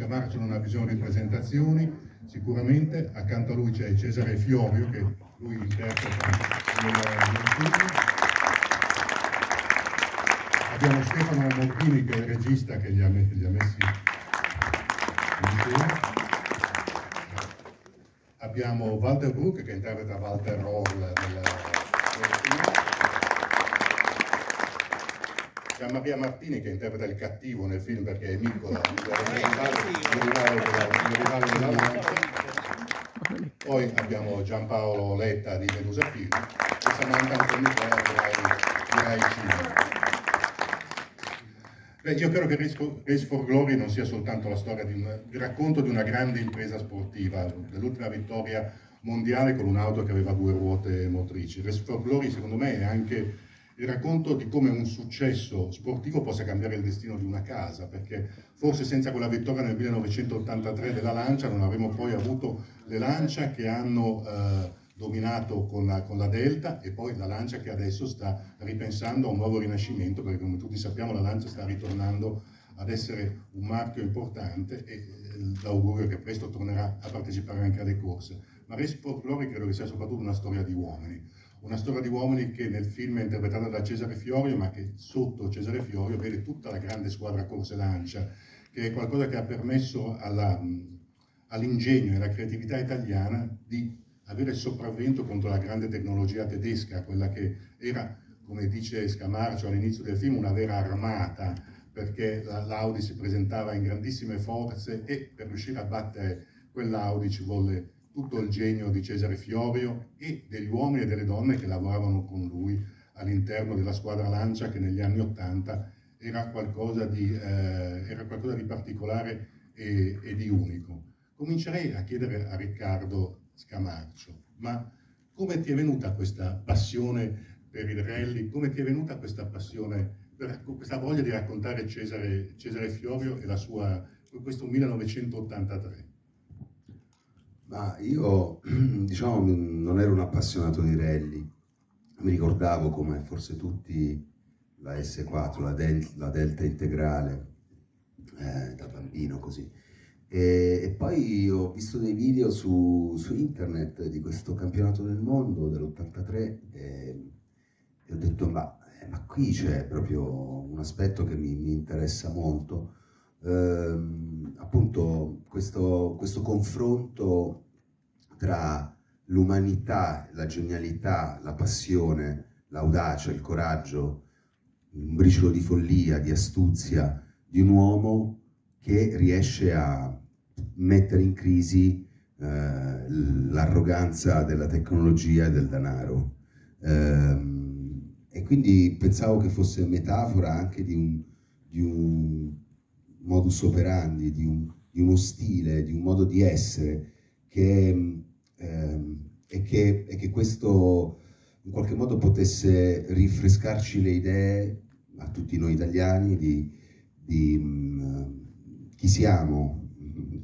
Scamarcio non ha bisogno di presentazioni, sicuramente accanto a lui c'è Cesare Fiorio che lui interpreta nel, nel. Abbiamo Stefano Morbini che è il regista che gli ha, messi, in. Abbiamo Walter Brook che interpreta Walter Roll nel film. C'è Maria Martini che interpreta il cattivo nel film perché è Nicola, il rivale della Lancia. Poi abbiamo Giampaolo Letta di Medusa Film e Samantha Antonità di Rai Cinema. Beh, io credo che Race for Glory non sia soltanto la storia di un racconto di una grande impresa sportiva, dell'ultima vittoria mondiale con un'auto che aveva due ruote motrici. Race for Glory secondo me è anche il racconto di come un successo sportivo possa cambiare il destino di una casa, perché forse senza quella vittoria nel 1983 della Lancia non avremmo poi avuto le Lancia che hanno eh, dominato con la, con la, Delta e poi la Lancia che adesso sta ripensando a un nuovo rinascimento, perché come tutti sappiamo la Lancia sta ritornando ad essere un marchio importante e eh, l'augurio che presto tornerà a partecipare anche alle corse. Ma Race for Glory credo che sia soprattutto una storia di uomini una storia di uomini che nel film è interpretata da Cesare Fiorio, ma che sotto Cesare Fiorio vede tutta la grande squadra Corse Lancia, che è qualcosa che ha permesso all'ingegno e alla creatività italiana di avere sopravvento contro la grande tecnologia tedesca, quella che era, come dice Scamarcio all'inizio del film, una vera armata, perché l'Audi si presentava in grandissime forze e per riuscire a battere quell'Audi ci volle tutto il genio di Cesare Fiorio e degli uomini e delle donne che lavoravano con lui all'interno della squadra Lancia che negli anni Ottanta era eh, era qualcosa di particolare e, e, di unico. Comincerei a chiedere a Riccardo Scamarcio, ma come ti è venuta questa passione per il rally? Come ti è venuta questa passione, per, questa voglia di raccontare Cesare, Cesare Fiorio e la sua, questo 1983? Ma io, diciamo, non ero un appassionato di rally. Mi ricordavo come forse tutti la S4, la, del, la Delta integrale, eh, da bambino così. E, e, poi ho visto dei video su, su internet di questo campionato del mondo dell'83 e, e, ho detto ma, eh, ma qui c'è proprio un aspetto che mi, mi interessa molto ehm, appunto questo, questo confronto tra l'umanità, la genialità, la passione, l'audacia, il coraggio, un briciolo di follia, di astuzia di un uomo che riesce a mettere in crisi eh, l'arroganza della tecnologia e del denaro. Eh, e quindi pensavo che fosse metafora anche di un, di un modus operandi, di, un, di, uno stile, di un modo di essere che, ehm, e, che, e che questo in qualche modo potesse rinfrescarci le idee a tutti noi italiani di, di um, chi siamo,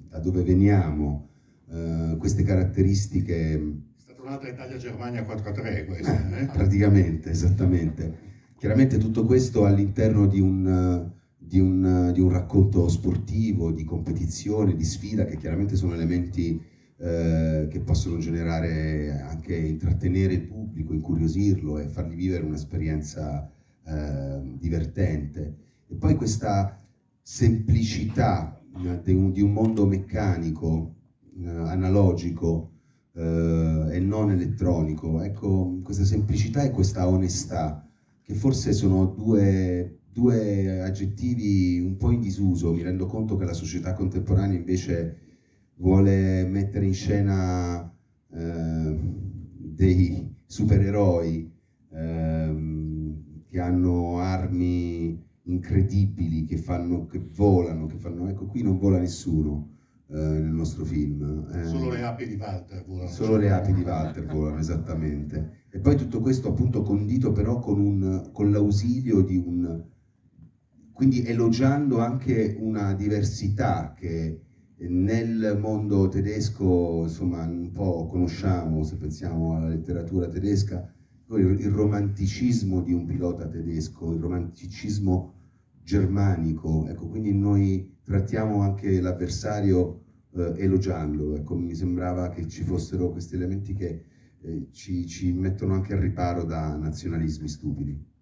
da dove veniamo, uh, queste caratteristiche. È stata un'altra Italia-Germania 4-3 questa, eh? Praticamente, esattamente. Chiaramente tutto questo all'interno di un, di un, di un racconto sportivo, di competizione, di sfida, che chiaramente sono elementi eh, che possono generare anche intrattenere il pubblico, incuriosirlo e fargli vivere un'esperienza eh, divertente. E poi questa semplicità eh, di, un, di, un, mondo meccanico, eh, analogico eh, e non elettronico, ecco, questa semplicità e questa onestà che forse sono due, due aggettivi un po' in disuso, mi rendo conto che la società contemporanea invece vuole mettere in scena eh, dei supereroi eh, che hanno armi incredibili, che, fanno, che volano, che fanno... Ecco, qui non vola nessuno eh, nel nostro film. Eh. solo le api di Walter volano. Solo le api di Walter volano, esattamente. E poi tutto questo appunto condito però con, un, con l'ausilio di un... quindi elogiando anche una diversità che nel mondo tedesco, insomma, un po' conosciamo, se pensiamo alla letteratura tedesca, il romanticismo di un pilota tedesco, il romanticismo germanico, ecco, quindi noi trattiamo anche l'avversario eh, elogiandolo. Ecco, mi sembrava che ci fossero questi elementi che eh, ci, ci mettono anche al riparo da nazionalismi stupidi.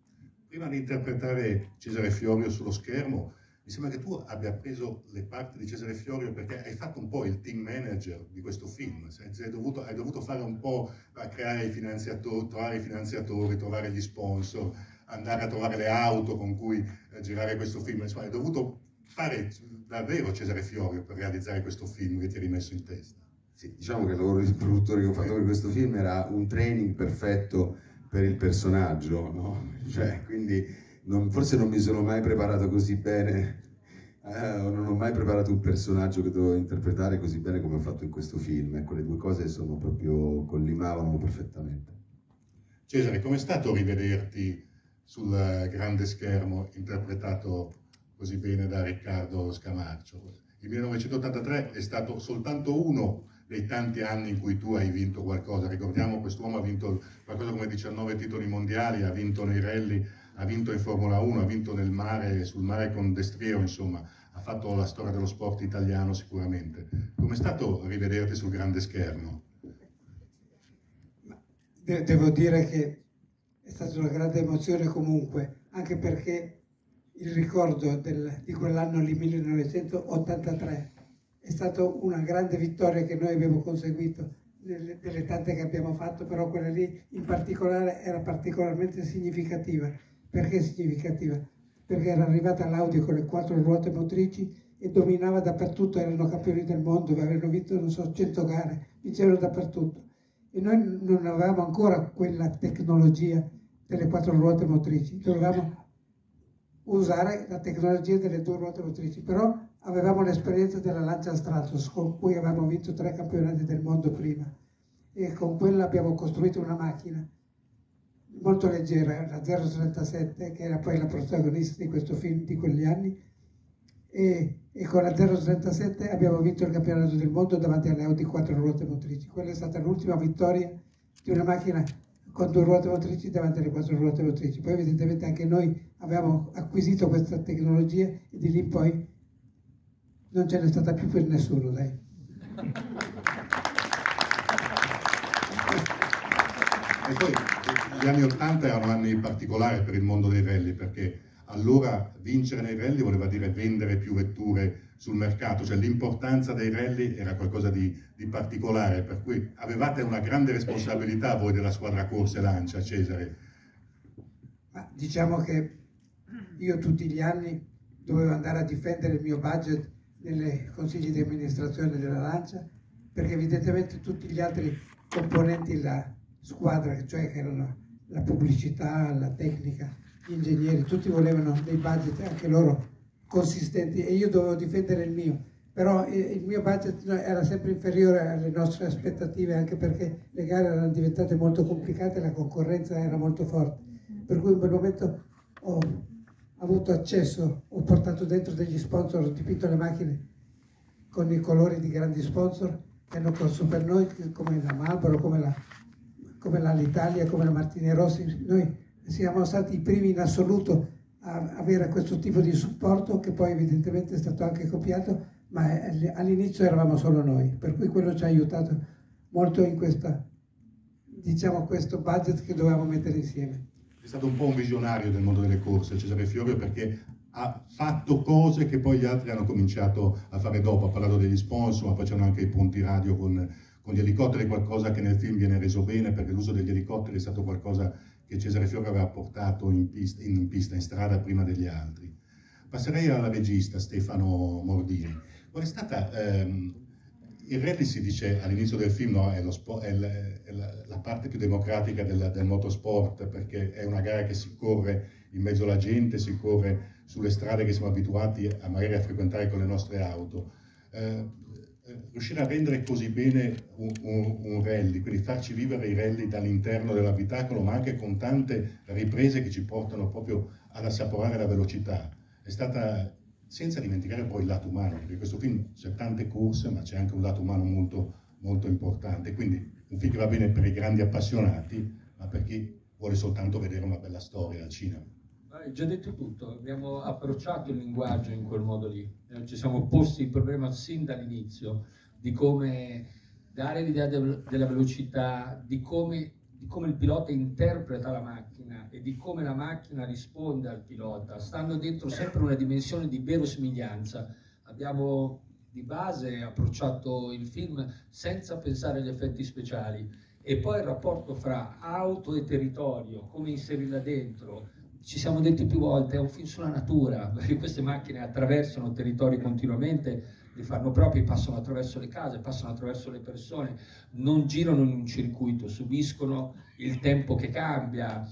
Prima di interpretare Cesare Fiorio sullo schermo, mi sembra che tu abbia preso le parti di Cesare Fiorio perché hai fatto un po' il team manager di questo film, hai dovuto, hai dovuto fare un po' a creare i finanziatori, trovare i finanziatori, trovare gli sponsor, andare a trovare le auto con cui eh, girare questo film, insomma hai dovuto fare davvero Cesare Fiorio per realizzare questo film che ti hai rimesso in testa. Sì, diciamo che il lavoro di produttore che ho fatto per questo film era un training perfetto per il personaggio, no? Cioè, quindi non, forse non mi sono mai preparato così bene, eh, non ho mai preparato un personaggio che dovevo interpretare così bene come ho fatto in questo film. Ecco, le due cose sono proprio, collimavano perfettamente. Cesare, com'è stato rivederti sul grande schermo interpretato così bene da Riccardo Scamarcio? Il 1983 è stato soltanto uno dei tanti anni in cui tu hai vinto qualcosa. Ricordiamo quest'uomo ha vinto qualcosa come 19 titoli mondiali, ha vinto nei rally, ha vinto in Formula 1, ha vinto nel mare, sul mare con Destriero, insomma, ha fatto la storia dello sport italiano sicuramente. Com'è stato rivederti sul grande schermo? Devo dire che è stata una grande emozione comunque, anche perché il ricordo del, di quell'anno lì 1983 è stata una grande vittoria che noi abbiamo conseguito delle, delle, tante che abbiamo fatto, però quella lì in particolare era particolarmente significativa. Perché significativa? Perché era arrivata l'Audi con le quattro ruote motrici e dominava dappertutto, erano campioni del mondo, avevano vinto, non so, 100 gare, vincevano dappertutto. E noi non avevamo ancora quella tecnologia delle quattro ruote motrici, dovevamo usare la tecnologia delle due ruote motrici, però avevamo l'esperienza della Lancia Stratos con cui avevamo vinto tre campionati del mondo prima e con quella abbiamo costruito una macchina molto leggera, la 037 che era poi la protagonista di questo film di quegli anni e, e con la 037 abbiamo vinto il campionato del mondo davanti alle Audi 4 ruote motrici. Quella è stata l'ultima vittoria di una macchina con due ruote motrici davanti alle quattro ruote motrici. Poi evidentemente anche noi abbiamo acquisito questa tecnologia e di lì poi non ce n'è stata più per nessuno, dai. E poi gli anni Ottanta erano anni particolari per il mondo dei rally perché allora vincere nei rally voleva dire vendere più vetture sul mercato, cioè l'importanza dei rally era qualcosa di, di, particolare, per cui avevate una grande responsabilità voi della squadra corse Lancia, Cesare. Ma diciamo che io tutti gli anni dovevo andare a difendere il mio budget nei consigli di amministrazione della Lancia, perché evidentemente tutti gli altri componenti della squadra, cioè che erano la pubblicità, la tecnica, gli ingegneri, tutti volevano dei budget anche loro consistenti e io dovevo difendere il mio. Però eh, il mio budget era sempre inferiore alle nostre aspettative anche perché le gare erano diventate molto complicate la concorrenza era molto forte. Per cui in quel momento ho avuto accesso, ho portato dentro degli sponsor, ho dipinto le macchine con i colori di grandi sponsor che hanno corso per noi, come la Marlboro, come la, come l'Italia, come la Martini Rossi. Noi siamo stati i primi in assoluto a avere questo tipo di supporto che poi evidentemente è stato anche copiato, ma all'inizio eravamo solo noi, per cui quello ci ha aiutato molto in questa, diciamo, questo budget che dovevamo mettere insieme è stato un po' un visionario del mondo delle corse, Cesare Fiorio, perché ha fatto cose che poi gli altri hanno cominciato a fare dopo. Ha parlato degli sponsor, ma poi c'erano anche i ponti radio con, con, gli elicotteri, qualcosa che nel film viene reso bene, perché l'uso degli elicotteri è stato qualcosa che Cesare Fiorio aveva portato in pista, in, pista, in strada prima degli altri. Passerei alla regista Stefano Mordini. Qual è stata ehm, il rally si dice all'inizio del film no, è, sport, è, la, è la, parte più democratica del, del, motorsport perché è una gara che si corre in mezzo alla gente, si corre sulle strade che siamo abituati a magari a frequentare con le nostre auto. Eh, eh, riuscire a rendere così bene un, un, un, rally, quindi farci vivere i rally dall'interno dell'abitacolo, ma anche con tante riprese che ci portano proprio ad assaporare la velocità, è stata senza dimenticare poi il lato umano, perché questo film c'è tante corse, ma c'è anche un lato umano molto, molto importante. Quindi un film che va bene per i grandi appassionati, ma per chi vuole soltanto vedere una bella storia al cinema. Hai già detto tutto, abbiamo approcciato il linguaggio in quel modo lì, eh, ci siamo posti il problema sin dall'inizio di come dare l'idea della velocità, di come, di come il pilota interpreta la macchina e di come la macchina risponde al pilota, stando dentro sempre una dimensione di verosimiglianza. Abbiamo di base approcciato il film senza pensare agli effetti speciali. E poi il rapporto fra auto e territorio, come inserirla dentro, ci siamo detti più volte, è un film sulla natura, perché queste macchine attraversano territori continuamente, li fanno propri, passano attraverso le case, passano attraverso le persone, non girano in un circuito, subiscono il tempo che cambia,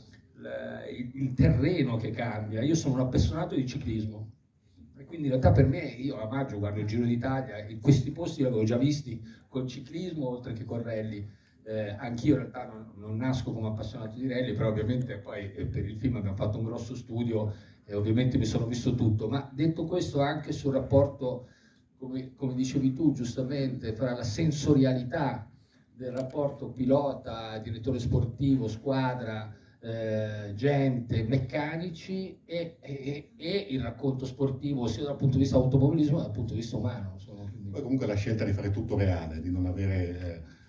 il, terreno che cambia. Io sono un appassionato di ciclismo, e quindi in realtà per me, io a maggio guardo il Giro d'Italia, in questi posti li avevo già visti col ciclismo oltre che con rally eh, anch'io in realtà non, non, nasco come appassionato di rally, però ovviamente poi eh, per il film abbiamo fatto un grosso studio e ovviamente mi sono visto tutto, ma detto questo anche sul rapporto, come, come dicevi tu giustamente, fra la sensorialità del rapporto pilota, direttore sportivo, squadra, eh, gente, meccanici e, e, e, il racconto sportivo sia dal punto di vista automobilismo che dal punto di vista umano. Insomma. Poi comunque la scelta di fare tutto reale, di non avere... Eh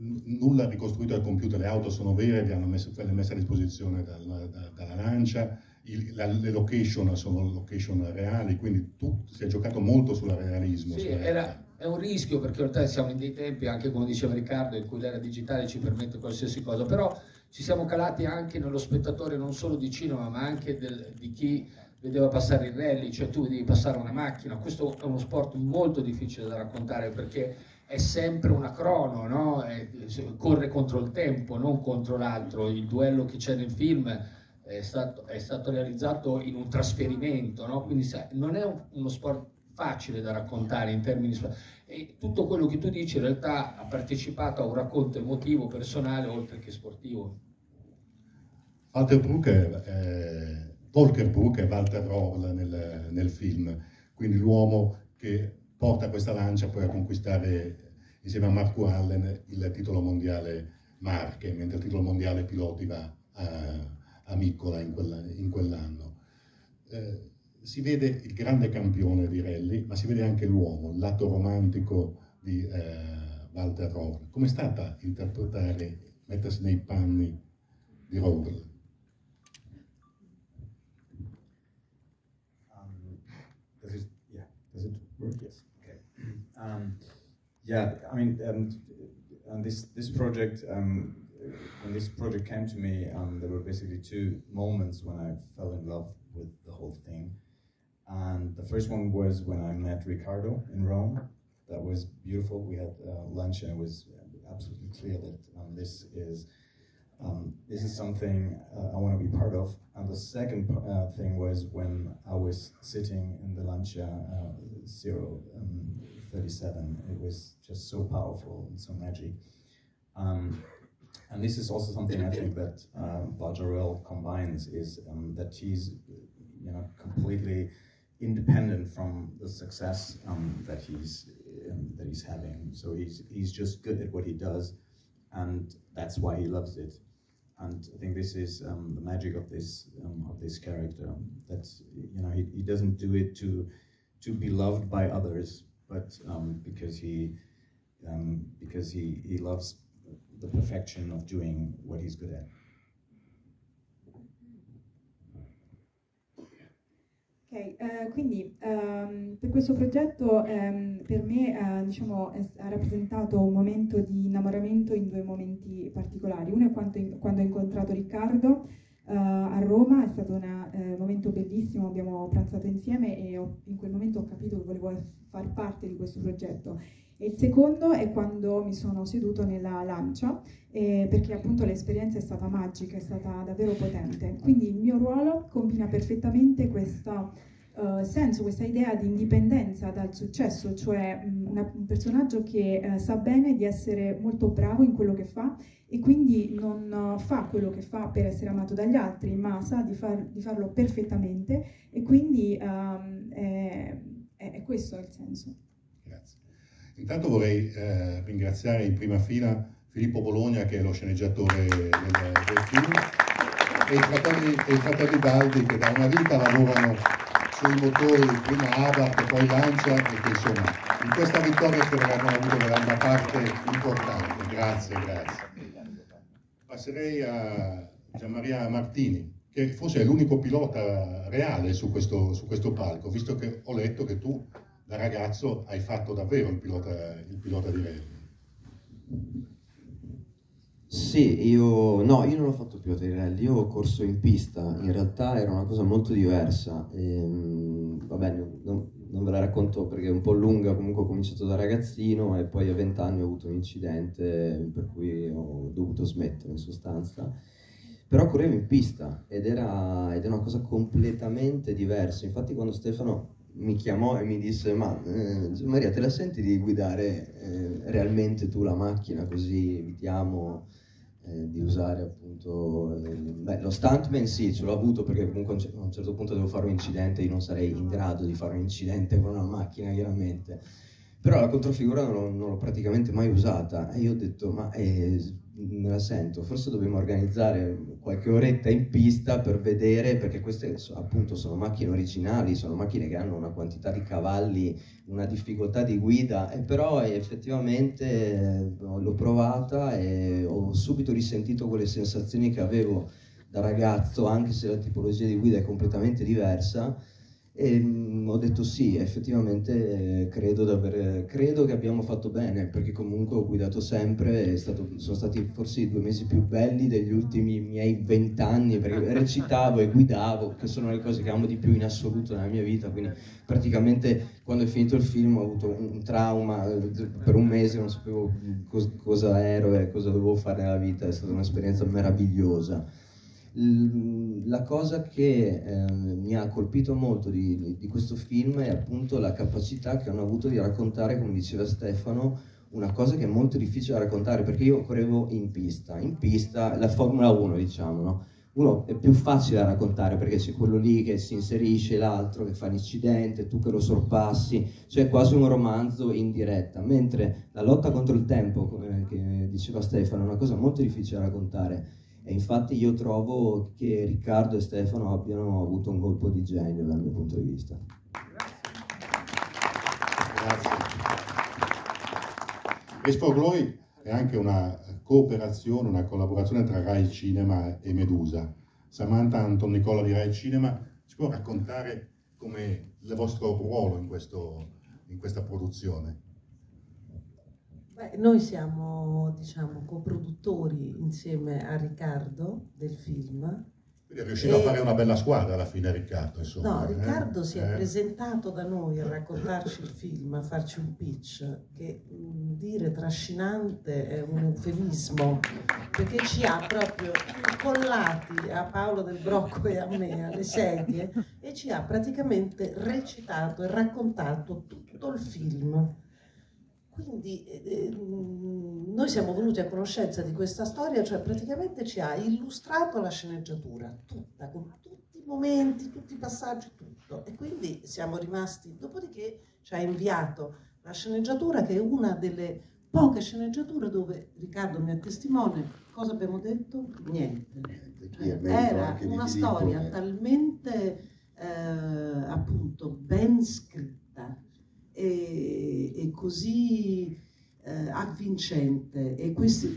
nulla ricostruito al computer, le auto sono vere, le hanno messo, le messe a disposizione dalla, da, dalla lancia, il, la, le location sono location reali, quindi tu si è giocato molto sul realismo. Sì, era, è un rischio perché in realtà siamo in dei tempi, anche come diceva Riccardo, in cui l'era digitale ci permette qualsiasi cosa, però ci siamo calati anche nello spettatore non solo di cinema, ma anche del, di chi vedeva passare il rally, cioè tu vedevi passare una macchina. Questo è uno sport molto difficile da raccontare perché è sempre una crono, no? è, corre contro il tempo, non contro l'altro. Il duello che c'è nel film è stato, è stato realizzato in un trasferimento, no? quindi non è un, uno sport facile da raccontare in termini e tutto quello che tu dici in realtà ha partecipato a un racconto emotivo, personale, oltre che sportivo. Walter Brook è, Volker Brook è Walter Roll nel, nel film, quindi l'uomo che porta questa lancia poi a conquistare insieme a Marco Allen il titolo mondiale Marche, mentre il titolo mondiale piloti va a, a Miccola in, quella, in quell'anno. Eh, si vede il grande campione di rally, ma si vede anche l'uomo, il lato romantico di eh, Walter Rohr. Com'è stata interpretare, mettersi nei panni di Rohr? Um, does it, yeah, does it work? Yes. Um, yeah, I mean, um, and this this project, um, when this project came to me, um, there were basically two moments when I fell in love with. And the first one was when I met Ricardo in Rome. That was beautiful. We had uh, lunch, and it was absolutely clear that um, this is um, this is something uh, I want to be part of. And the second uh, thing was when I was sitting in the Lancia uh, Zero um, 37. It was just so powerful and so magic. Um, and this is also something I think that uh, combines is um, that he's, you know, completely independent from the success um, that he's um, that he's having. So he's he's just good at what he does, and that's why he loves it. And I think this is um, the magic of this um, of this character. That you know he, he doesn't do it to to be loved by others, but um, because he um, because he, he loves the perfection of doing what he's good at. Ok, eh, quindi ehm, per questo progetto ehm, per me eh, diciamo, è, ha rappresentato un momento di innamoramento in due momenti particolari. Uno è quando, quando ho incontrato Riccardo uh, a Roma, è stato un eh, momento bellissimo, abbiamo pranzato insieme e ho, in quel momento ho capito che volevo far parte di questo progetto. E il secondo è quando mi sono seduto nella lancia, eh, perché appunto l'esperienza è stata magica, è stata davvero potente. Quindi il mio ruolo combina perfettamente questo uh, senso, questa idea di indipendenza dal successo, cioè mh, una, un personaggio che uh, sa bene di essere molto bravo in quello che fa e quindi non fa quello che fa per essere amato dagli altri, ma sa di, far, di farlo perfettamente e quindi um, è, è, questo il senso. Intanto vorrei eh, ringraziare in prima fila Filippo Bologna che è lo sceneggiatore del, del film e i fratelli, e fratelli Baldi che da una vita lavorano sui motori, prima Abarth, poi Lancia e che insomma in questa vittoria abbiano avuto una parte importante. Grazie, grazie. Passerei a Gianmaria Martini, che forse è l'unico pilota reale su questo, su questo palco, visto che ho letto che tu da ragazzo hai fatto davvero il pilota, il pilota di rally. Sì, io, no, io non ho fatto pilota di rally, io ho corso in pista, in realtà era una cosa molto diversa. Ehm, vabbè, non, non, ve la racconto perché è un po' lunga, comunque ho cominciato da ragazzino e poi a 20 anni ho avuto un incidente per cui ho dovuto smettere in sostanza. Però correvo in pista ed era, ed era una cosa completamente diversa. Infatti quando Stefano mi chiamò e mi disse ma eh, Maria te la senti di guidare eh, realmente tu la macchina così evitiamo eh, di usare appunto eh, beh, lo stuntman sì ce l'ho avuto perché comunque a un certo punto devo fare un incidente io non sarei in grado di fare un incidente con una macchina chiaramente. Però la controfigura non l'ho, non l'ho praticamente mai usata e io ho detto ma eh, me la sento, forse dobbiamo organizzare qualche oretta in pista per vedere, perché queste appunto sono macchine originali, sono macchine che hanno una quantità di cavalli, una difficoltà di guida, e però effettivamente eh, l'ho provata e ho subito risentito quelle sensazioni che avevo da ragazzo, anche se la tipologia di guida è completamente diversa e mh, ho detto sì, effettivamente eh, credo, credo, che abbiamo fatto bene, perché comunque ho guidato sempre, stato, sono stati forse i due mesi più belli degli ultimi miei vent'anni, perché recitavo e guidavo, che sono le cose che amo di più in assoluto nella mia vita, quindi praticamente quando è finito il film ho avuto un, trauma, per un mese non sapevo cos, cosa ero e cosa dovevo fare nella vita, è stata un'esperienza meravigliosa la cosa che eh, mi ha colpito molto di, di, questo film è appunto la capacità che hanno avuto di raccontare, come diceva Stefano, una cosa che è molto difficile da raccontare perché io correvo in pista, in pista, la Formula 1 diciamo, no? Uno è più facile da raccontare perché c'è quello lì che si inserisce, l'altro che fa l'incidente, tu che lo sorpassi, cioè quasi un romanzo in diretta, mentre la lotta contro il tempo, come diceva Stefano, è una cosa molto difficile da raccontare e infatti io trovo che Riccardo e Stefano abbiano avuto un colpo di genio dal mio punto di vista. Grazie. For Glory è anche una cooperazione, una collaborazione tra Rai Cinema e Medusa. Samantha Anton Nicola di Rai Cinema ci può raccontare come il vostro ruolo in, questo, in questa produzione? Beh, noi siamo, diciamo, coproduttori insieme a Riccardo del film. Quindi è riuscito e... a fare una bella squadra alla fine Riccardo, insomma. No, eh? Riccardo eh? si è eh. presentato da noi a raccontarci il film, a farci un pitch, che dire trascinante è un eufemismo, perché ci ha proprio incollati a Paolo del Brocco e a me alle sedie e ci ha praticamente recitato e raccontato tutto il film quindi eh, noi siamo venuti a conoscenza di questa storia, cioè praticamente ci ha illustrato la sceneggiatura, tutta, con tutti i momenti, tutti i passaggi, tutto. E quindi siamo rimasti, dopodiché ci ha inviato la sceneggiatura che è una delle poche sceneggiature dove Riccardo mi ha testimone, cosa abbiamo detto? Niente. Cioè, era una storia talmente eh, appunto ben scritta e, e così eh, avvincente e questi,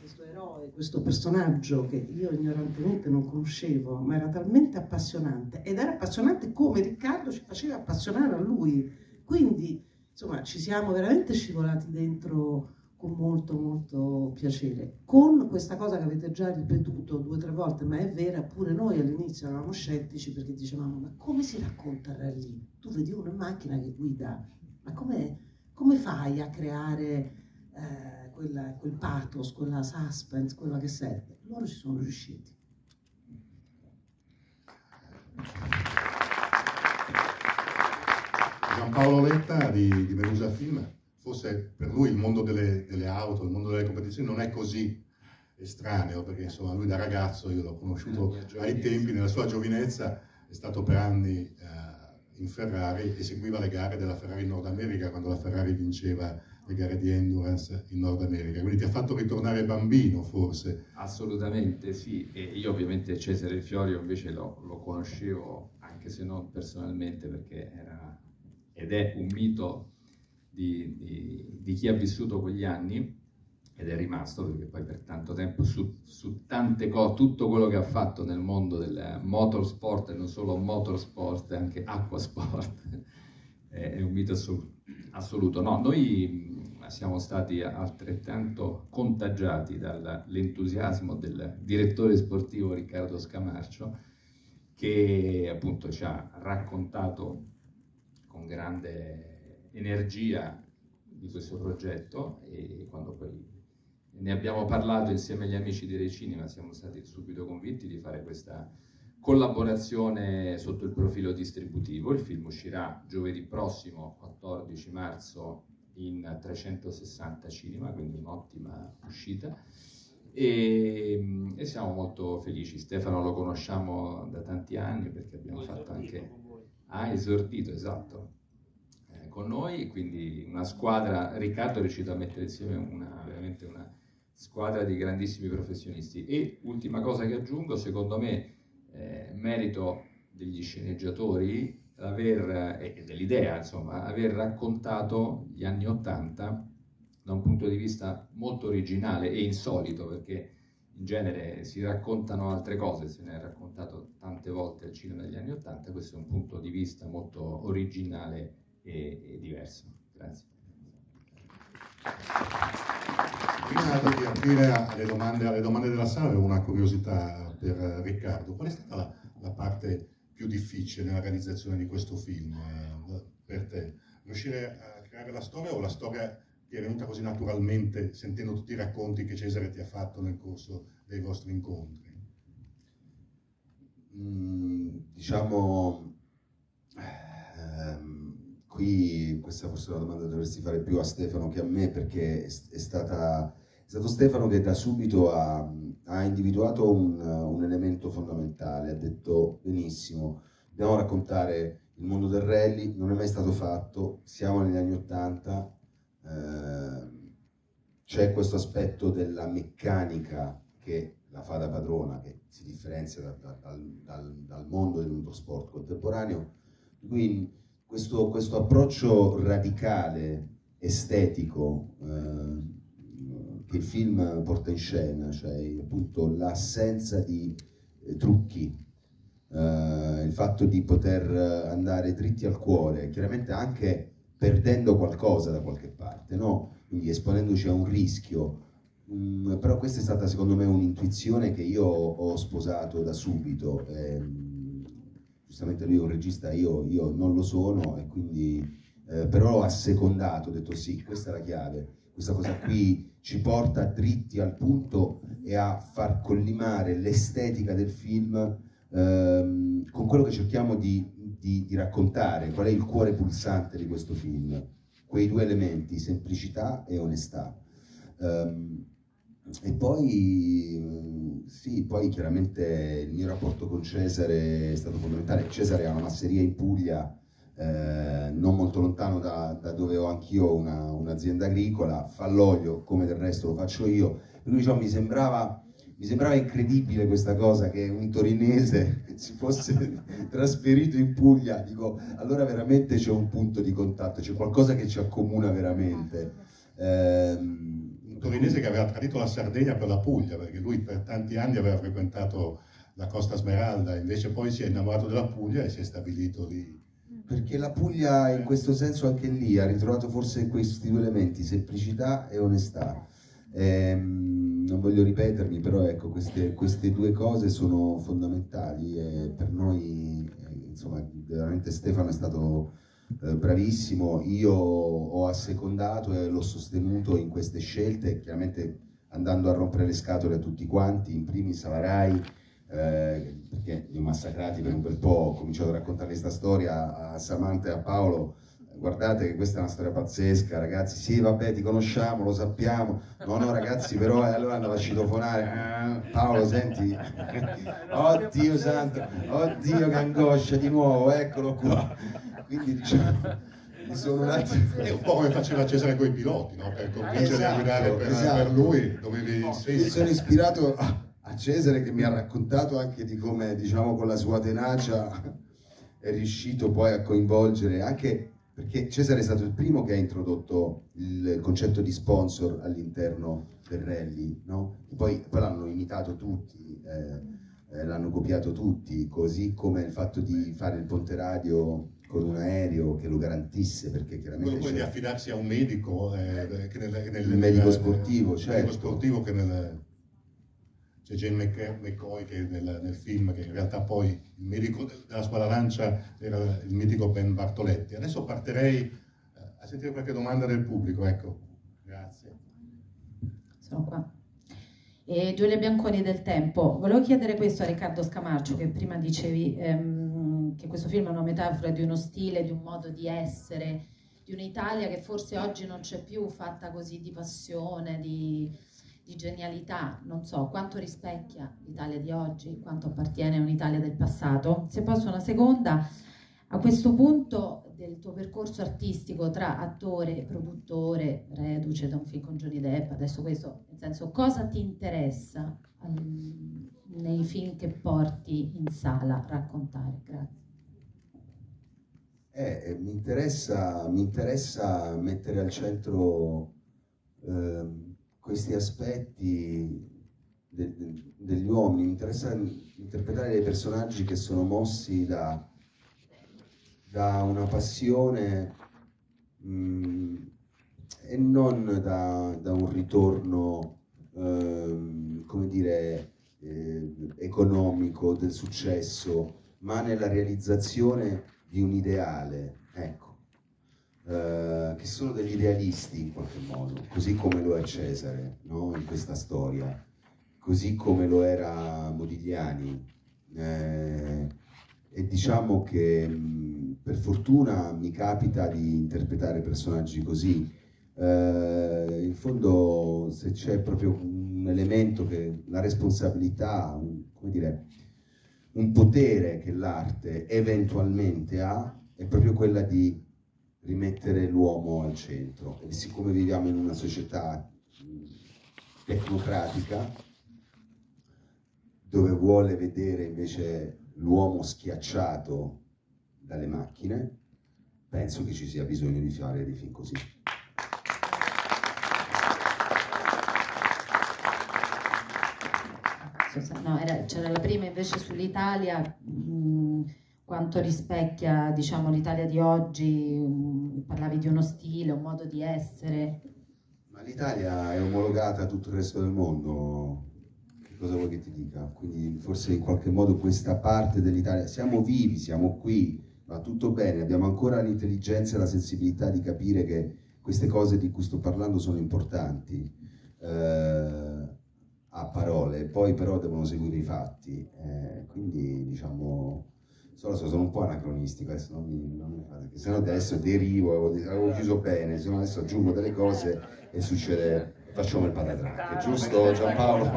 questo eroe, questo personaggio che io ignorantemente non conoscevo, ma era talmente appassionante ed era appassionante come Riccardo ci faceva appassionare a lui. Quindi, insomma, ci siamo veramente scivolati dentro con molto molto piacere. Con questa cosa che avete già ripetuto due o tre volte, ma è vera, pure noi all'inizio eravamo scettici perché dicevamo ma come si racconta il rally? Tu vedi una macchina che guida, ma come, come fai a creare eh, quella, quel pathos, quella suspense, quello che serve? Loro ci sono riusciti. Giampaolo Letta di, di Medusa Film forse per lui il mondo delle, delle, auto, il mondo delle competizioni non è così estraneo, perché insomma lui da ragazzo, io l'ho conosciuto ai tempi, nella sua giovinezza, è stato per anni eh, in Ferrari e seguiva le gare della Ferrari in Nord America quando la Ferrari vinceva le gare di endurance in Nord America, quindi ti ha fatto ritornare bambino forse. Assolutamente sì, e io ovviamente Cesare Fiorio invece lo, lo conoscevo anche se non personalmente perché era ed è un mito di, di, di chi ha vissuto quegli anni ed è rimasto perché poi per tanto tempo su, su tante cose, tutto quello che ha fatto nel mondo del motorsport e non solo motorsport, anche acquasport, è un mito assoluto. No, noi siamo stati altrettanto contagiati dall'entusiasmo del direttore sportivo Riccardo Scamarcio che appunto ci ha raccontato con grande energia di questo progetto e quando poi ne abbiamo parlato insieme agli amici di Recinema, siamo stati subito convinti di fare questa collaborazione sotto il profilo distributivo. Il film uscirà giovedì prossimo, 14 marzo, in 360 cinema, quindi un'ottima uscita. E, e, siamo molto felici. Stefano lo conosciamo da tanti anni perché abbiamo fatto anche... Ha ah, esordito, esatto, con noi, quindi una squadra, Riccardo è riuscito a mettere insieme una, veramente una squadra di grandissimi professionisti. E ultima cosa che aggiungo, secondo me, eh, merito degli sceneggiatori aver, e dell'idea, insomma, aver raccontato gli anni Ottanta da un punto di vista molto originale e insolito, perché in genere si raccontano altre cose, se ne è raccontato tante volte al cinema degli anni Ottanta, questo è un punto di vista molto originale e, e diverso. Grazie. Prima di aprire alle domande, alle domande, della sala avevo una curiosità per Riccardo. Qual è stata la, la parte più difficile nella realizzazione di questo film eh, per te? Riuscire a creare la storia o la storia ti è venuta così naturalmente sentendo tutti i racconti che Cesare ti ha fatto nel corso dei vostri incontri? Mm, diciamo, ehm, qui questa forse è una domanda che dovresti fare più a Stefano che a me perché è, stata, è stato Stefano che da subito ha, ha individuato un, un, elemento fondamentale, ha detto benissimo, dobbiamo raccontare il mondo del rally, non è mai stato fatto, siamo negli anni Ottanta, eh, c'è questo aspetto della meccanica che la fa da padrona, che si differenzia da, da, dal, dal, mondo del motorsport contemporaneo, quindi questo, questo approccio radicale, estetico, eh, che il film porta in scena, cioè appunto l'assenza di eh, trucchi, eh, il fatto di poter andare dritti al cuore, chiaramente anche perdendo qualcosa da qualche parte, no? quindi esponendoci a un rischio. Mm, però questa è stata secondo me un'intuizione che io ho sposato da subito. Eh, giustamente lui è un regista, io, io non lo sono e quindi eh, però ho assecondato, ho detto sì, questa è la chiave, questa cosa qui ci porta dritti al punto e a far collimare l'estetica del film ehm, con quello che cerchiamo di, di, di, raccontare, qual è il cuore pulsante di questo film, quei due elementi, semplicità e onestà. Um, e poi, sì, poi chiaramente il mio rapporto con Cesare è stato fondamentale. Cesare ha una masseria in Puglia, eh, non molto lontano da, da dove ho anch'io una, un'azienda agricola, fa l'olio come del resto lo faccio io. Per cui diciamo, mi, sembrava, mi sembrava incredibile questa cosa che un torinese si fosse trasferito in Puglia. Dico, allora veramente c'è un punto di contatto, c'è qualcosa che ci accomuna veramente. Eh, torinese che aveva tradito la Sardegna per la Puglia, perché lui per tanti anni aveva frequentato la Costa Smeralda, invece poi si è innamorato della Puglia e si è stabilito lì. Perché la Puglia in questo senso anche lì ha ritrovato forse questi due elementi, semplicità e onestà. Ehm, non voglio ripetermi, però ecco, queste, queste due cose sono fondamentali e per noi, eh, insomma, veramente Stefano è stato eh, bravissimo, io ho assecondato e l'ho sostenuto in queste scelte, chiaramente andando a rompere le scatole a tutti quanti, in primis alla RAI, eh, perché li ho massacrati per un bel po', ho cominciato a raccontare questa storia a Samantha e a Paolo, guardate che questa è una storia pazzesca ragazzi, sì vabbè ti conosciamo, lo sappiamo, no no ragazzi però e allora andava a citofonare, ah, Paolo senti, oddio santo, oddio che angoscia di nuovo, eccolo qua, quindi diciamo, sono. È un po' come faceva Cesare con i piloti, no? per convincerli Esatto, a guidare per, esatto. per lui, dovevi... sì. sono ispirato a a Cesare che mi ha raccontato anche di come, diciamo, con la sua tenacia è riuscito poi a coinvolgere anche perché Cesare è stato il primo che ha introdotto il concetto di sponsor all'interno del rally, no? Poi, poi l'hanno imitato tutti, eh, eh, l'hanno copiato tutti, così come il fatto di fare il ponte radio con un aereo che lo garantisse, perché chiaramente Quello di affidarsi a un medico, eh, che nel, nel- Il medico nel- sportivo, certo. medico sportivo che nel... C'è Jane Mc- McCoy che nel, nel film, che in realtà poi il medico del- della squadra lancia era il mitico Ben Bartoletti. Adesso partirei eh, a sentire qualche domanda del pubblico, ecco. Grazie. Sono qua. E Giulia Bianconi del Tempo, volevo chiedere questo a Riccardo Scamarcio, che prima dicevi ehm, che questo film è una metafora di uno stile, di un modo di essere, di un'Italia che forse oggi non c'è più, fatta così di passione, di, di genialità, non so, quanto rispecchia l'Italia di oggi, quanto appartiene a un'Italia del passato. Se posso una seconda, a questo punto del tuo percorso artistico tra attore produttore, reduce da un film con Johnny Depp, adesso questo, nel senso, cosa ti interessa al- nei film che porti in sala raccontare? Grazie. Eh, eh, mi, interessa, mi interessa mettere al centro ehm, questi aspetti de- de- degli uomini, mi interessa interpretare dei personaggi che sono mossi da, da una passione mh, e non da, da un ritorno, ehm, come dire, eh, economico del successo, ma nella realizzazione di un ideale, ecco, eh, che sono degli idealisti in qualche modo, così come lo è Cesare no? in questa storia, così come lo era Modigliani. eh, e diciamo che per fortuna mi capita di interpretare personaggi così. Eh, in fondo, se c'è proprio un elemento che la responsabilità, un- come dire, un potere che l'arte eventualmente ha è proprio quella di rimettere l'uomo al centro. E siccome viviamo in una società mh, tecnocratica, dove vuole vedere invece l'uomo schiacciato dalle macchine, penso che ci sia bisogno di fare dei film così. No, era- c'era la prima invece sull'Italia, mh, quanto rispecchia diciamo, l'Italia di oggi, mh, parlavi di uno stile, un modo di essere. Ma l'Italia è omologata a tutto il resto del mondo, che cosa vuoi che ti dica? Quindi forse in qualche modo questa parte dell'Italia, siamo vivi, siamo qui, va tutto bene, abbiamo ancora l'intelligenza e la sensibilità di capire che queste cose di cui sto parlando sono importanti. eh, a parole, poi però devono seguire i fatti, eh, quindi diciamo, solo so, sono un po' anacronistico, adesso non mi, non mi fate, se no adesso derivo, avevo, chiuso bene, se no adesso aggiungo delle cose e succede, facciamo il patatrack, giusto Giampaolo?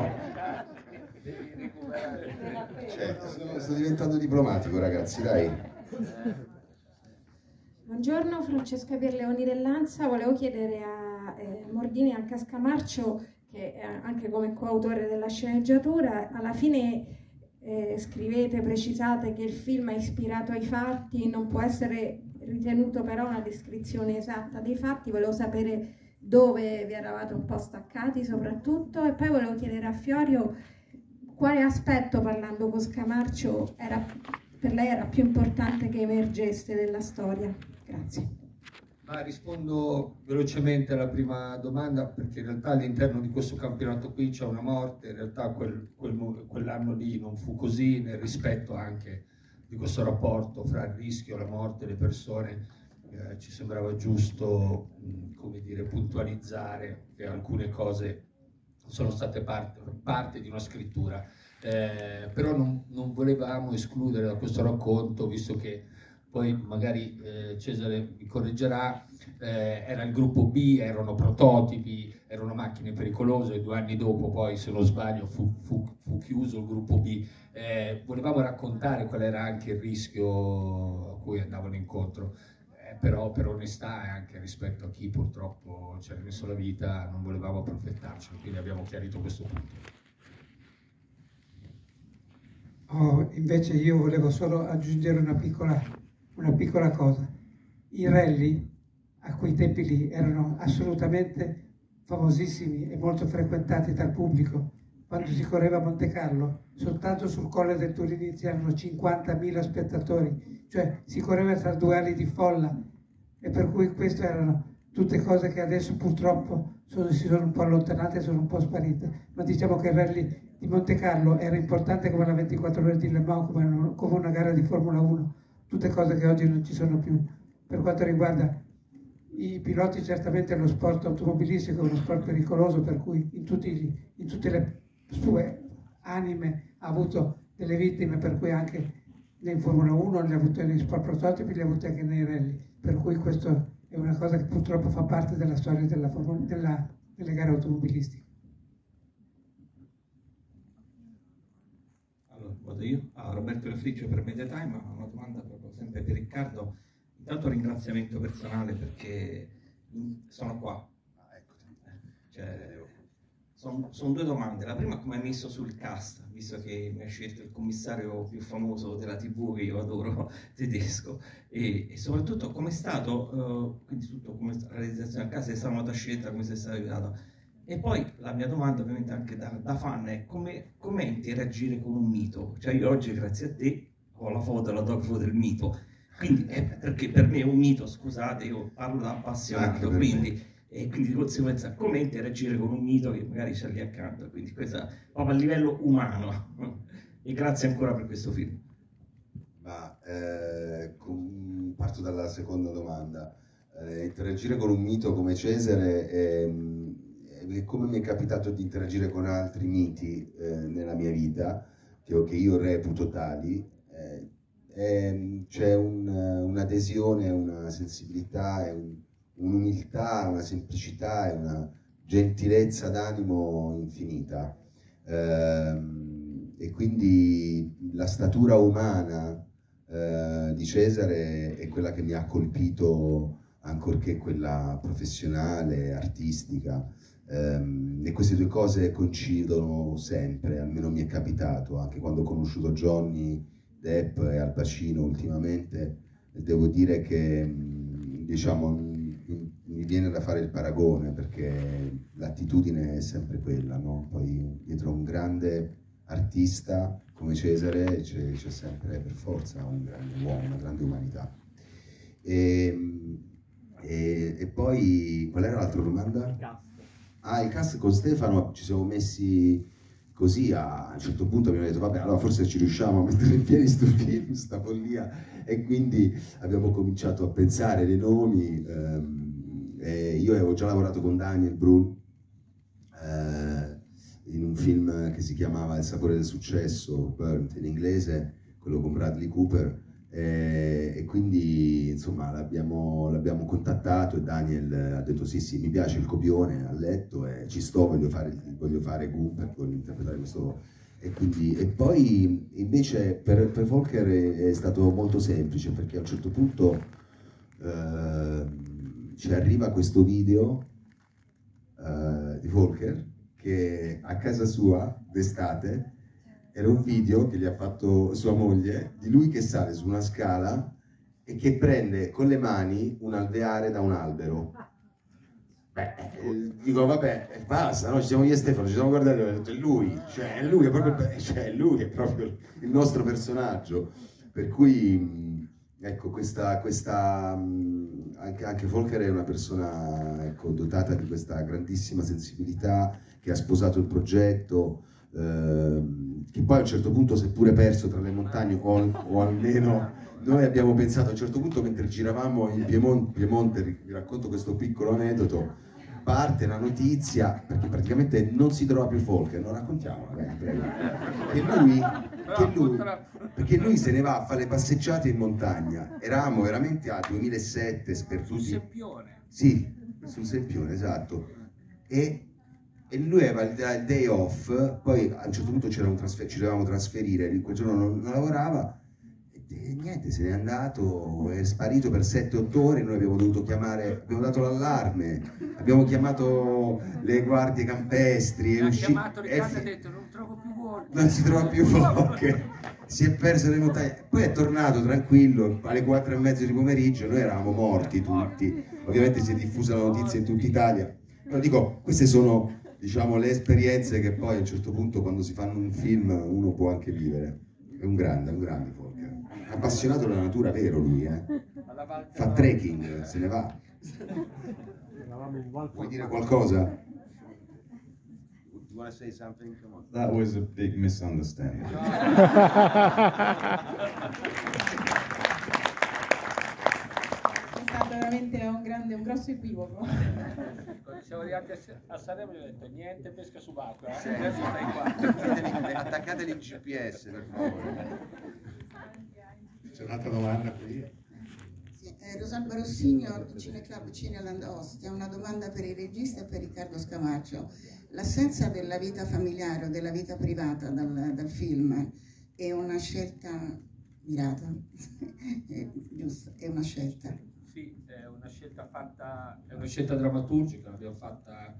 Cioè, sto, sto diventando diplomatico ragazzi, dai. Buongiorno, Francesca Pierleoni dell'Ansa. Volevo chiedere a eh, Mordini e a Cascamarcio, che è anche come coautore della sceneggiatura, alla fine eh, scrivete, precisate che il film è ispirato ai fatti, non può essere ritenuto però una descrizione esatta dei fatti. Volevo sapere dove vi eravate un po' staccati soprattutto e poi volevo chiedere a Fiorio quale aspetto parlando con Scamarcio era, per lei era più importante che emergesse della storia. Grazie. Ma rispondo velocemente alla prima domanda perché in realtà all'interno di questo campionato qui c'è una morte, in realtà quel- quel quell'anno lì non fu così nel rispetto anche di questo rapporto fra il rischio, la morte, le persone. eh, ci sembrava giusto come dire, puntualizzare che alcune cose sono state parte, parte di una scrittura, Eh, però non, non volevamo escludere da questo racconto, visto che poi magari eh, Cesare mi correggerà, eh, era il gruppo B, erano prototipi, erano macchine pericolose, due anni dopo poi se non sbaglio fu, fu- fu chiuso il gruppo B. Eh, volevamo raccontare qual era anche il rischio a cui andavano incontro. Eh, però per onestà e anche rispetto a chi purtroppo ci ha rimesso la vita non volevamo approfittarci, quindi abbiamo chiarito questo punto. Oh, invece io volevo solo aggiungere una piccola, una piccola cosa. I rally a quei tempi lì erano assolutamente famosissimi e molto frequentati dal pubblico. Quando si correva a Monte Carlo, soltanto sul Colle del Turini c'erano 50.000 spettatori, cioè si correva tra due ali di folla e per cui queste erano tutte cose che adesso purtroppo sono, si sono un po' allontanate e sono un po' sparite. Ma diciamo che il rally di Monte Carlo era importante come la 24 ore di Le Mans, come, come una gara di Formula 1, tutte cose che oggi non ci sono più. Per quanto riguarda i piloti, certamente lo sport automobilistico è uno sport pericoloso, per cui in, tutti, in tutte le sue anime ha avuto delle vittime, per cui anche in Formula 1 le ha avute negli sport prototipi, le ha avute anche nei rally, per cui questo è una cosa che purtroppo fa parte della storia della, della, delle gare automobilistiche. Allora, vado io. Ah, Roberto Refrigio per Media Time, una domanda proprio sempre per Riccardo. Intanto ringraziamento personale perché sono qua. Cioè, sono, sono, due domande. La prima come hai messo sul cast, visto che mi hai scelto il commissario più famoso della TV che io adoro, tedesco, e, e soprattutto come è stato, uh, quindi tutto come la realizzazione del cast, è stata una scelta, come sei stato aiutato. E poi la mia domanda ovviamente anche da, da fan è come, come interagire con un mito? Cioè io oggi grazie a te ho la foto, la dog foto del mito, quindi è perché per me è un mito, scusate, io parlo da appassionato, quindi e quindi di conseguenza come interagire con un mito che magari c'è lì accanto, quindi questo proprio a livello umano. E grazie ancora per questo film. Ma eh, parto dalla seconda domanda. Eh, interagire con un mito come Cesare è, è, come mi è capitato di interagire con altri miti eh, nella mia vita, che, che io reputo tali, eh, c'è un, un'adesione, una sensibilità un, un'umiltà, una semplicità e una gentilezza d'animo infinita. Eh, e quindi la statura umana eh, di Cesare è quella che mi ha colpito ancorché quella professionale, artistica. Eh, e queste due cose coincidono sempre, almeno mi è capitato, anche quando ho conosciuto Johnny Depp e Al Pacino ultimamente, devo dire che diciamo mi viene da fare il paragone perché l'attitudine è sempre quella, no? poi dietro un grande artista come Cesare c'è, c'è, sempre per forza un grande uomo, una grande umanità. E, e, e poi qual era l'altra domanda? Il cast. Ah, il cast con Stefano ci siamo messi così a, un certo punto abbiamo detto vabbè allora forse ci riusciamo a mettere in piedi questo film, questa follia e quindi abbiamo cominciato a pensare dei nomi. Ehm, eh, io avevo già lavorato con Daniel Brühl eh, in un film che si chiamava Il sapore del successo, Burnt in inglese, quello con Bradley Cooper, eh, e quindi insomma l'abbiamo, l'abbiamo, contattato e Daniel ha detto sì sì mi piace il copione, ha letto e ci sto, voglio fare, voglio fare Cooper, voglio interpretare questo... E, quindi, e poi invece per, per Volker è, è, stato molto semplice perché a un certo punto... Eh, ci arriva questo video uh, di Volker che a casa sua d'estate era un video che gli ha fatto sua moglie di lui che sale su una scala e che prende con le mani un alveare da un albero. Beh, eh, dico vabbè, basta, no? ci siamo io e Stefano, ci siamo guardati ho detto è lui, cioè è lui, è proprio, cioè, è lui è proprio il nostro personaggio. Per cui, ecco, questa, questa anche, anche Volker è una persona ecco, dotata di questa grandissima sensibilità, che ha sposato il progetto, ehm, che poi a un certo punto si è pure perso tra le montagne, o, o, almeno noi abbiamo pensato a un certo punto mentre giravamo in Piemonte, Piemonte vi racconto questo piccolo aneddoto, parte la notizia, perché praticamente non si trova più Volker, lo raccontiamo, che lui, che lui, perché lui se ne va a fare le passeggiate in montagna, eravamo veramente a 2007 sperduti. Sul Sempione. Sì, sul Sempione, esatto. E, e lui aveva il, day off, poi a un certo punto un trasfer- ci dovevamo trasferire, quel giorno non, non lavorava, e niente, se n'è andato, è sparito per 7-8 ore, noi abbiamo dovuto chiamare, abbiamo dato l'allarme, abbiamo chiamato le guardie campestri, è Ha uscito, chiamato Riccardo e ha detto non trovo più fuoco. non si trova più foche, si è perso nelle montagne, poi è tornato tranquillo alle 4 e mezzo di pomeriggio, noi eravamo morti tutti, ovviamente si è diffusa la notizia in tutta Italia, però dico, queste sono diciamo le esperienze che poi a un certo punto quando si fanno un film uno può anche vivere, è un grande, è un grande Volker, appassionato della natura vero lui, eh? fa trekking, se ne va, vuoi dire qualcosa? You want to say something? Come on. That was a big misunderstanding. È veramente un grande, un grosso equivoco. Quando siamo arrivati a, Sanremo gli ho detto niente pesca subacquea, eh? Sì. adesso stai qua. Attaccateli, attaccateli il GPS per favore. C'è un'altra domanda qui. Eh, Rosalba Rossigno, Cineclub Cineland Ostia, una domanda per il regista e per Riccardo Scamarcio. L'assenza della vita familiare o della vita privata dal, dal film è una scelta mirata? È giusto, è una scelta. È una scelta fatta, è una scelta drammaturgica, l'abbiamo fatta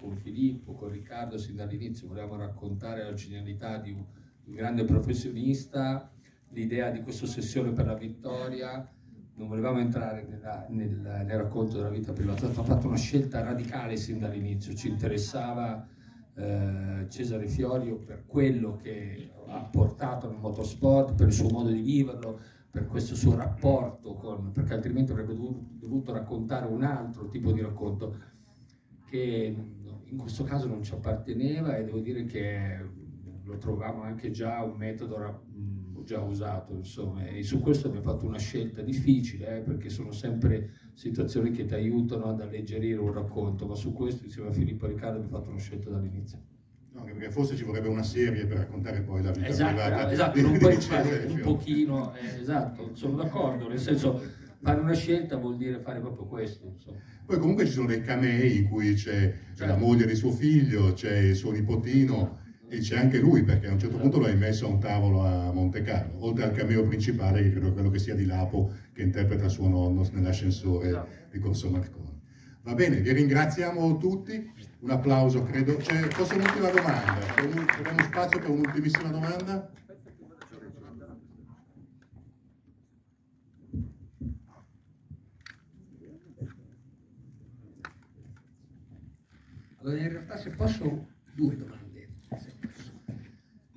con Filippo, con Riccardo sin dall'inizio, volevamo raccontare la genialità di un, grande professionista, l'idea di questa ossessione per la vittoria, non volevamo entrare nella- nel, nel racconto della vita privata, abbiamo fatto una scelta radicale sin dall'inizio, ci interessava eh, Cesare Fiorio per quello che ha portato nel motorsport, per il suo modo di viverlo, per questo suo rapporto con, perché altrimenti avrebbe dovuto, dovuto raccontare un altro tipo di racconto che in questo caso non ci apparteneva e devo dire che lo trovavamo anche già un metodo già usato, insomma, e su questo abbiamo fatto una scelta difficile, eh, perché sono sempre situazioni che ti aiutano ad alleggerire un racconto, ma su questo insieme a Filippo Riccardo abbiamo fatto una scelta dall'inizio. No, anche perché forse ci vorrebbe una serie per raccontare poi la vita Esatto, privata esatto, non puoi Cesare fare un Fiori. pochino, eh, esatto, sono d'accordo, nel senso fare una scelta vuol dire fare proprio questo. Insomma. Poi comunque ci sono dei camei in cui c'è, c'è la moglie di suo figlio, c'è il suo nipotino e c'è anche lui perché a un certo punto lo hai messo a un tavolo a Monte Carlo, oltre al cameo principale che credo quello che sia di Lapo che interpreta suo nonno nell'ascensore di Corso Marconi. Va bene, vi ringraziamo tutti, un applauso credo. C'è forse un'ultima domanda, c'è spazio per un'ultimissima domanda? Allora, in realtà se posso, due domande.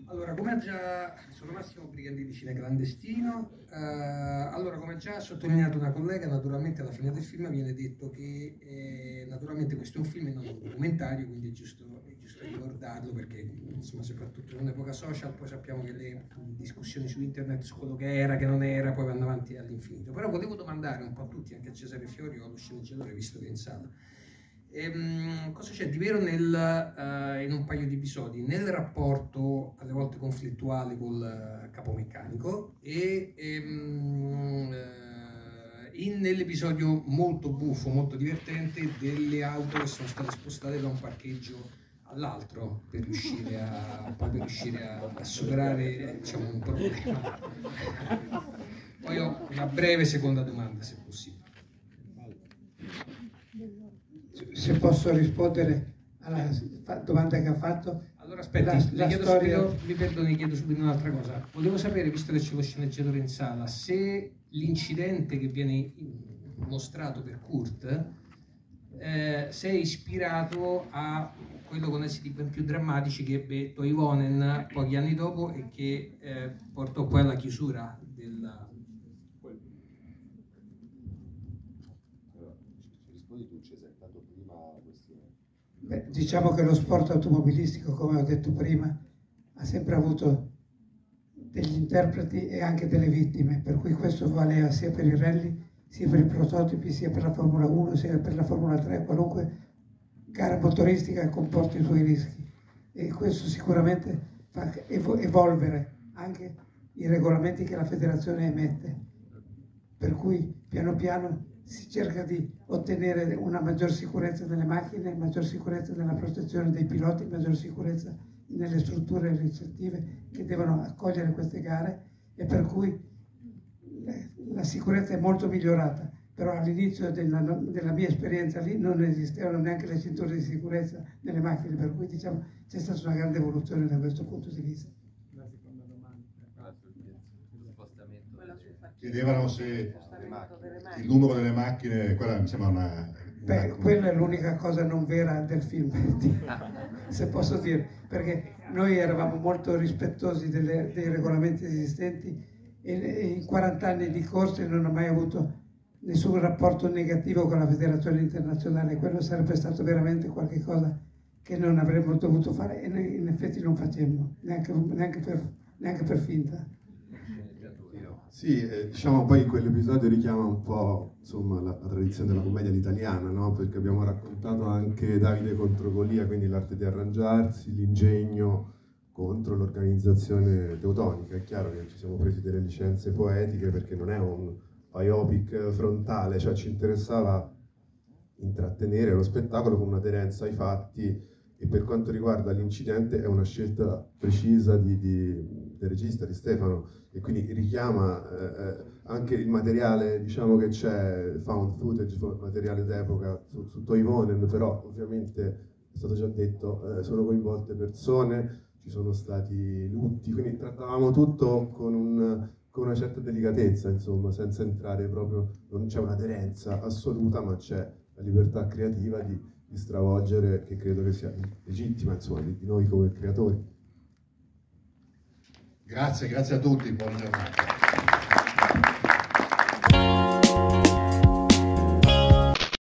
Allora, come già... Sono Massimo Brigandi di Cine Clandestino. Eh, allora, come già sottolineato una collega, naturalmente alla fine del film viene detto che eh, naturalmente questo è un film e non un documentario, quindi è giusto, è giusto ricordarlo perché insomma soprattutto in un'epoca social poi sappiamo che le discussioni su internet su quello che era, che non era, poi vanno avanti all'infinito. Però volevo domandare un po' a tutti, anche a Cesare Fiori o allo sceneggiatore, visto che è in sala, Ehm, cosa c'è di vero nel, eh, in un paio di episodi? Nel rapporto alle volte conflittuale col eh, capomeccanico e ehm, eh, nell'episodio molto buffo, molto divertente delle auto che sono state spostate da un parcheggio all'altro per riuscire a, per riuscire a, a superare diciamo, un problema. Poi ho una breve seconda domanda, se possibile. Se posso rispondere alla domanda che ha fatto. Allora aspetta, La- la chiedo storia- subito- mi perdoni, chiedo subito un'altra cosa. Volevo sapere, visto che c'è lo sceneggiatore in sala, se l'incidente che viene mostrato per Kurt eh, se è ispirato a quello con esiti ben più drammatici che ebbe Toivonen pochi anni dopo e che eh, portò poi alla chiusura della... Rispondi tu Cesare, tanto prima la questione. Beh, diciamo che lo sport automobilistico, come ho detto prima, ha sempre avuto degli interpreti e anche delle vittime, per cui questo valeva sia per i rally, sia per i prototipi, sia per la Formula 1, sia per la Formula 3, qualunque gara motoristica comporta i suoi rischi. E questo sicuramente fa evo- evolvere anche i regolamenti che la federazione emette. Per cui piano piano si cerca di ottenere una maggior sicurezza nelle macchine, maggior sicurezza nella protezione dei piloti, maggior sicurezza nelle strutture ricettive che devono accogliere queste gare e per cui la sicurezza è molto migliorata, però all'inizio della, della, mia esperienza lì non esistevano neanche le cinture di sicurezza nelle macchine, per cui diciamo c'è stata una grande evoluzione da questo punto di vista. Chiedevano se il numero delle macchine, quella mi sembra una... Beh, quella è l'unica cosa non vera del film, se posso dire, perché noi eravamo molto rispettosi delle, dei regolamenti esistenti e in 40 anni di corse non ho mai avuto nessun rapporto negativo con la federazione internazionale, quello sarebbe stato veramente qualcosa che non avremmo dovuto fare e in effetti non facemmo, neanche, neanche, per, neanche per finta. Sì, eh, diciamo poi quell'episodio richiama un po' insomma, la, la, tradizione della commedia italiana, no? perché abbiamo raccontato anche Davide contro Golia, quindi l'arte di arrangiarsi, l'ingegno contro l'organizzazione teutonica. È chiaro che ci siamo presi delle licenze poetiche perché non è un biopic frontale, cioè ci interessava intrattenere lo spettacolo con un'aderenza ai fatti e per quanto riguarda l'incidente è una scelta precisa di, di, del regista, di Stefano, e quindi richiama eh, eh anche il materiale diciamo che c'è, found footage, materiale d'epoca su, su Toivonen, però ovviamente è stato già detto, eh, sono coinvolte persone, ci sono stati lutti, quindi trattavamo tutto con, un, con una certa delicatezza, insomma, senza entrare proprio, non c'è un'aderenza assoluta, ma c'è la libertà creativa di, di stravolgere, che credo che sia legittima, insomma, di noi come creatori. Grazie, grazie a tutti, buona giornata.